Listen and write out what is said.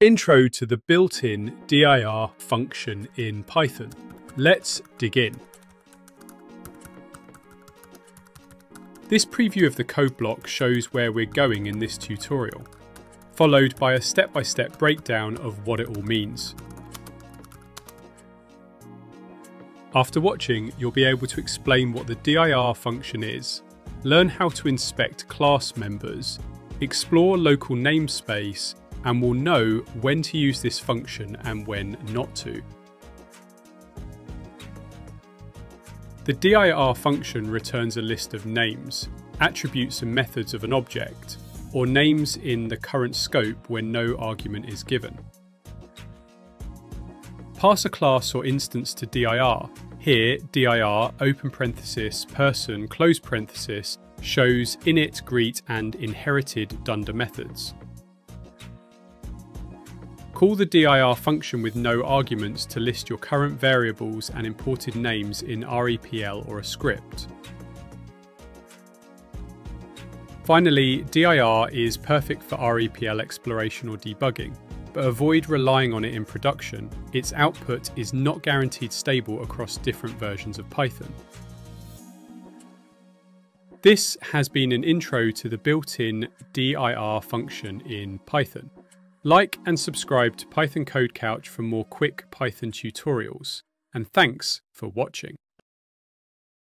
Intro to the built-in dir function in Python. Let's dig in. This preview of the code block shows where we're going in this tutorial, followed by a step-by-step -step breakdown of what it all means. After watching, you'll be able to explain what the dir function is, learn how to inspect class members, explore local namespace and will know when to use this function and when not to. The dir function returns a list of names, attributes and methods of an object, or names in the current scope when no argument is given. Pass a class or instance to dir. Here, dir open parenthesis person close parenthesis shows init, greet and inherited dunder methods. Call the dir function with no arguments to list your current variables and imported names in REPL or a script. Finally, dir is perfect for REPL exploration or debugging, but avoid relying on it in production. Its output is not guaranteed stable across different versions of Python. This has been an intro to the built-in dir function in Python. Like and subscribe to Python Code Couch for more quick Python tutorials. And thanks for watching.